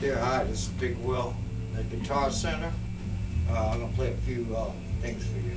Yeah, hi, this is Big Will at Guitar Center. Uh, I'm gonna play a few uh, things for you.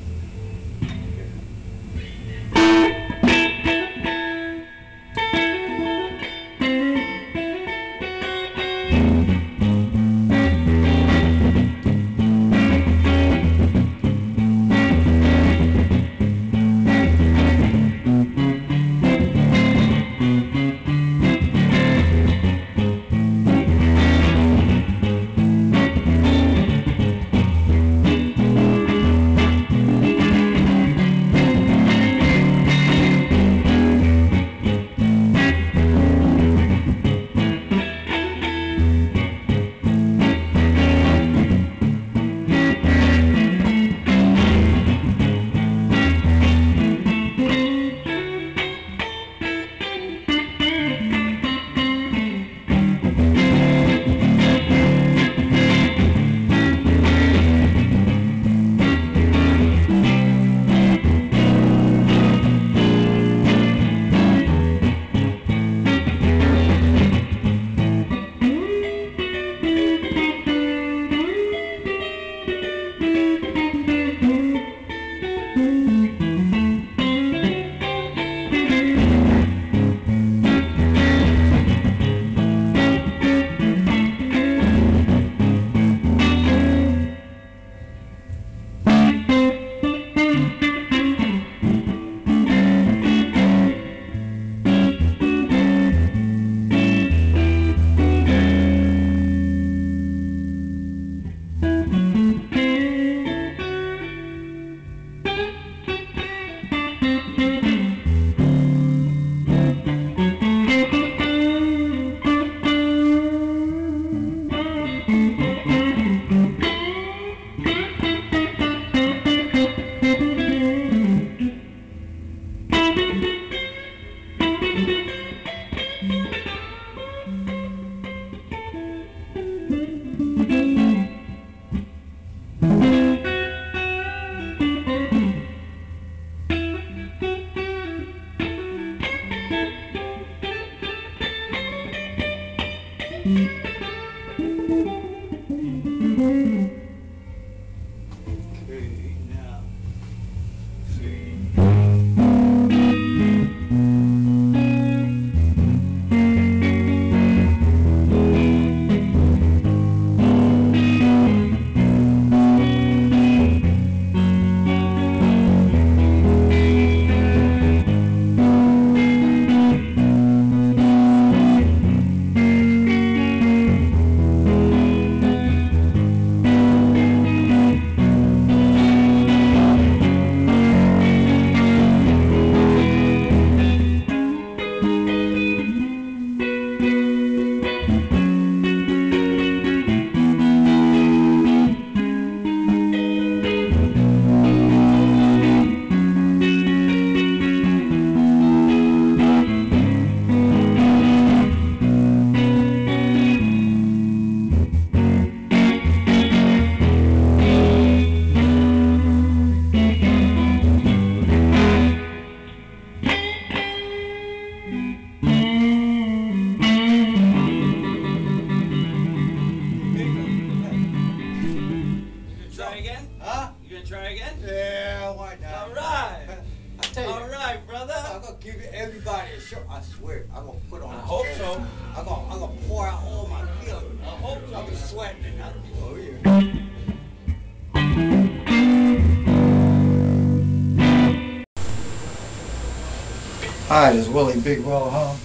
Hi, this is Willie Big Well Home.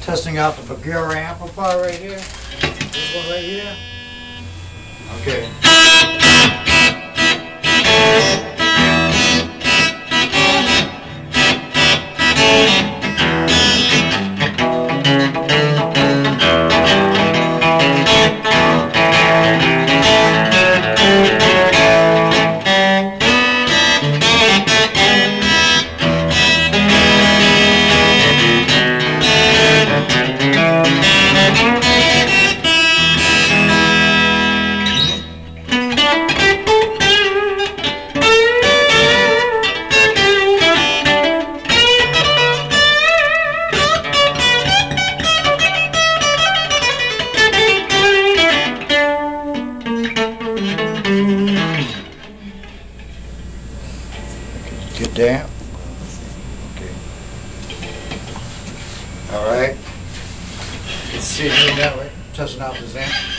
Testing out the Bugera amplifier right here. This one right here. Okay. damp. Okay. All right. Let's see if that way. Testing out the damp.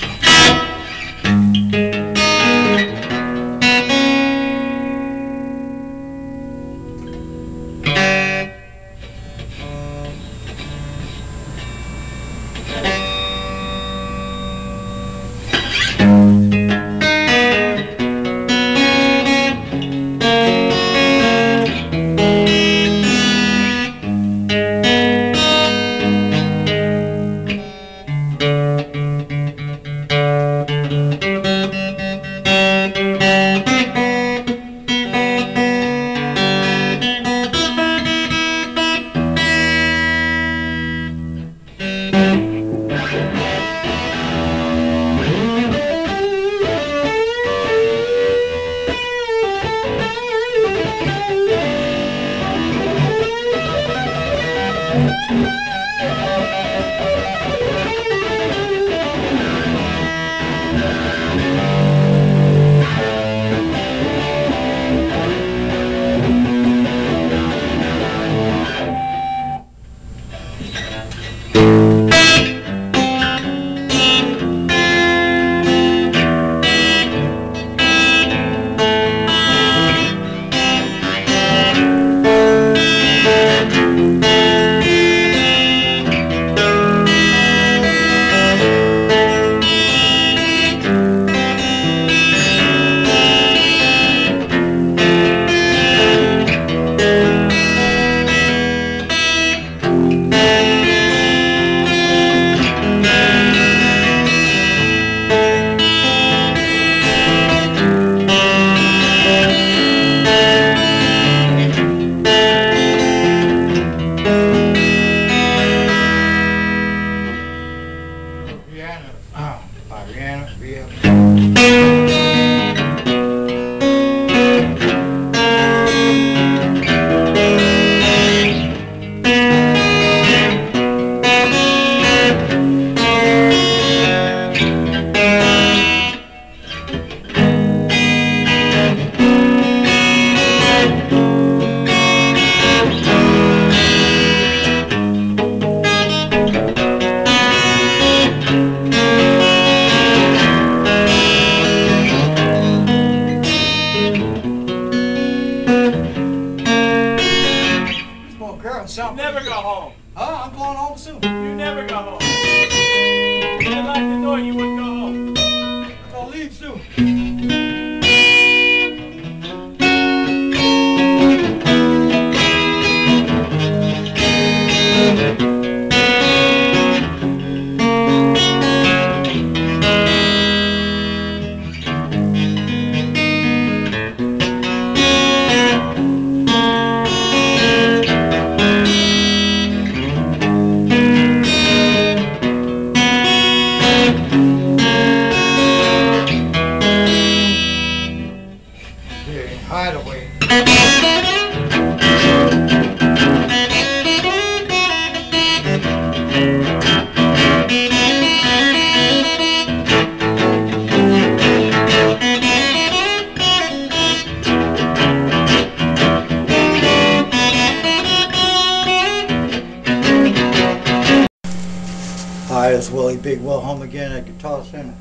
That's Willie Big Wilhelm again at Guitar Center.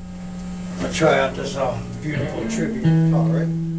I'll try out this uh, beautiful tribute guitar, right?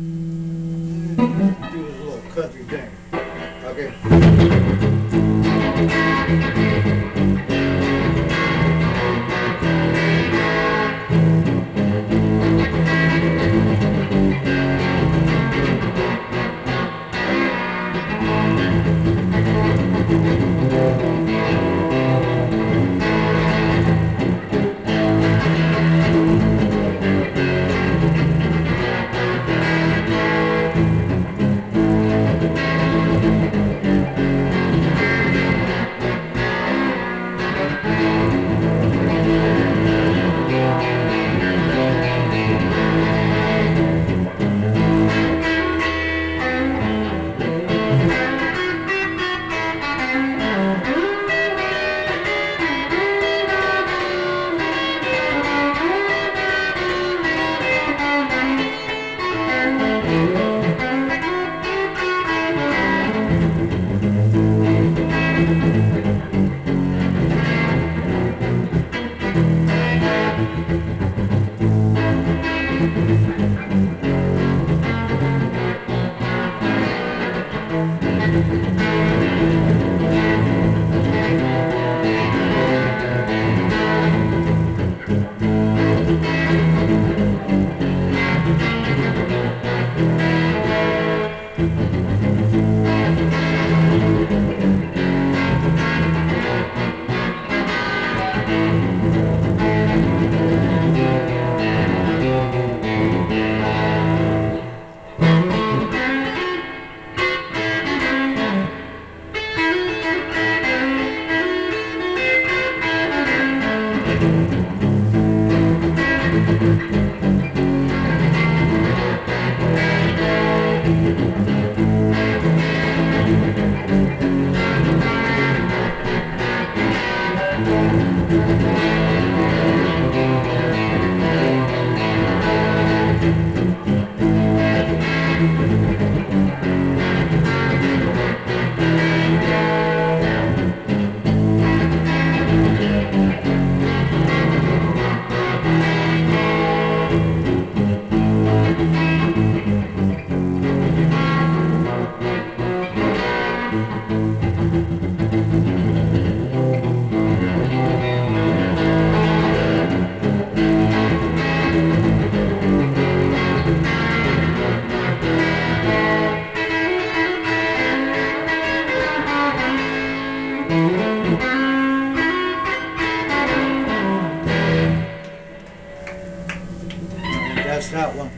That's that one.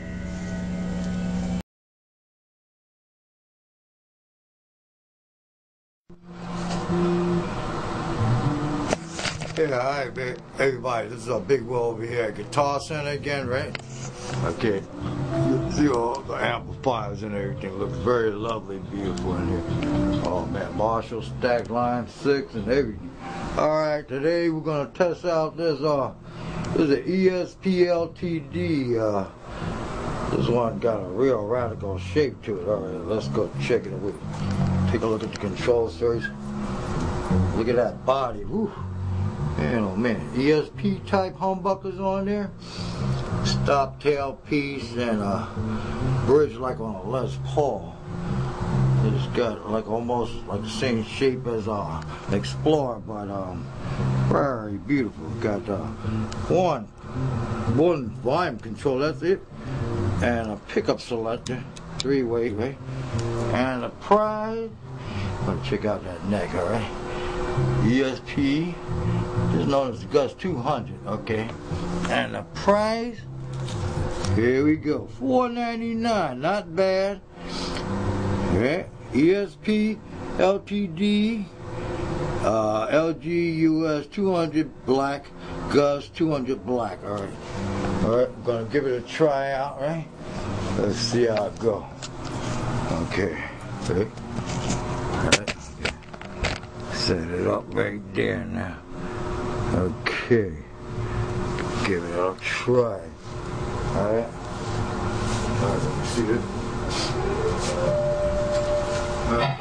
Yeah, all right, everybody, this is a big wall over here. Guitar Center again, right? Okay. See all the amplifiers and everything. Looks very lovely, beautiful in here. Oh man, Marshall stack line six and everything. All right, today we're gonna test out this uh, this is an ESP LTD. Uh, this one got a real radical shape to it. All right, let's go check it out. Take a look at the control first. Look at that body. Whew. Man, oh man. ESP type humbuckers on there. Stop tail piece and a bridge like on a Les Paul. It's got like almost like the same shape as a Explorer, but um, very beautiful. Got uh, one, one volume control. That's it, and a pickup selector, three way, right? And a prize. Gonna check out that neck, all right? ESP just known as Gus 200, okay? And the price, here we go, 4.99, not bad. Yeah, ESP, LTD, uh, LG US 200 black, Gus 200 black, all right? All right, I'm gonna give it a try out, right? Let's see how it go. Okay. Set it up right there now. Okay. Give it a try. Alright. Alright, seated. me. Uh,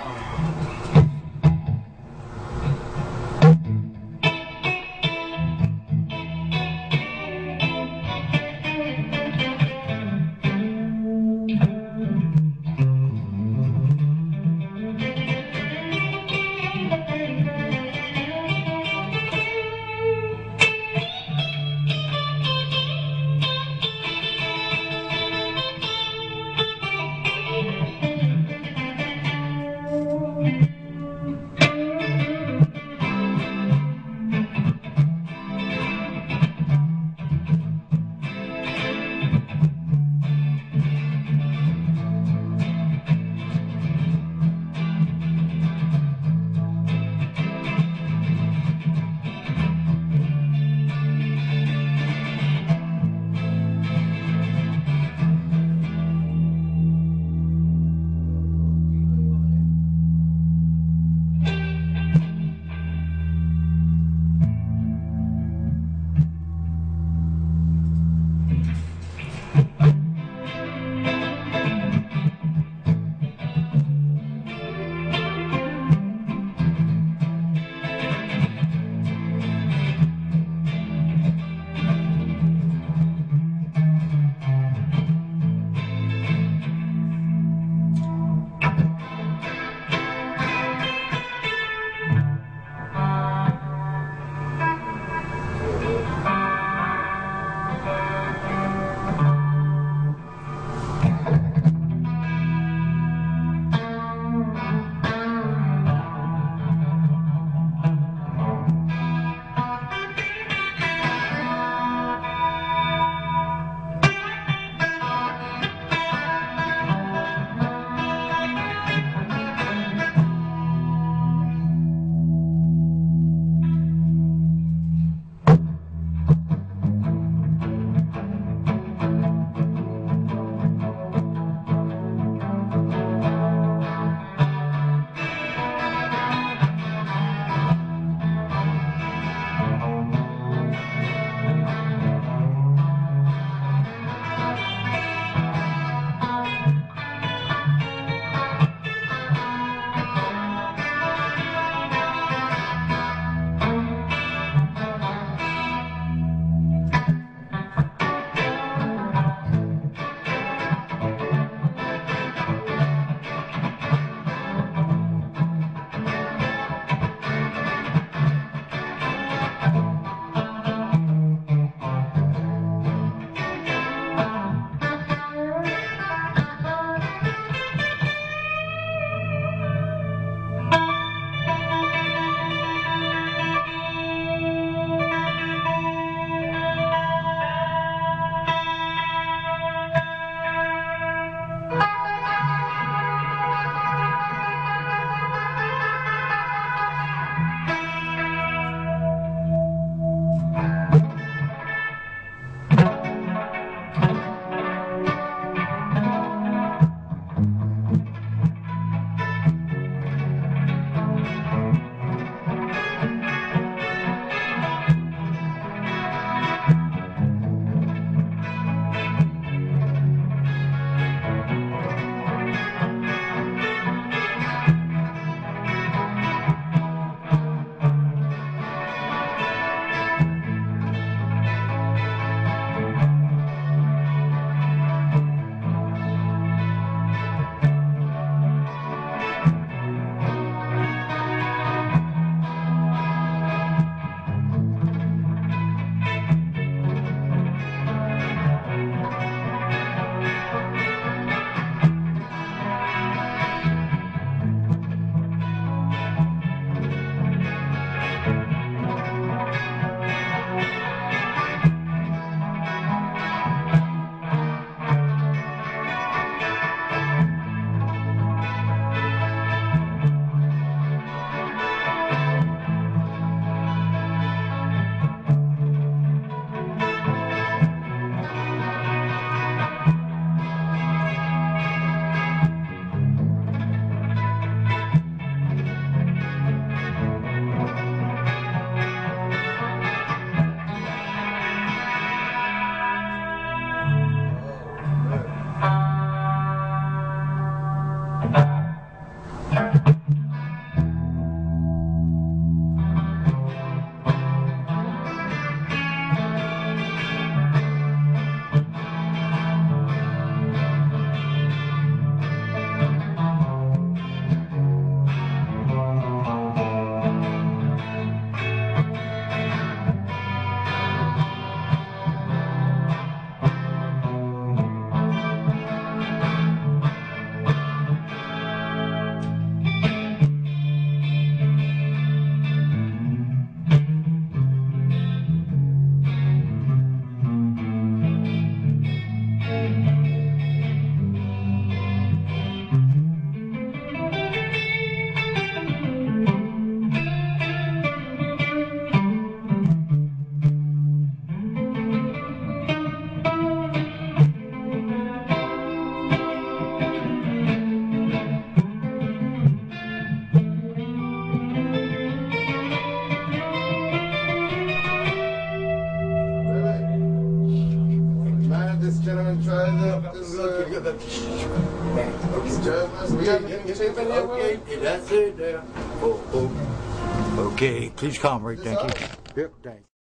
please come right, thank you. Yep, thank you.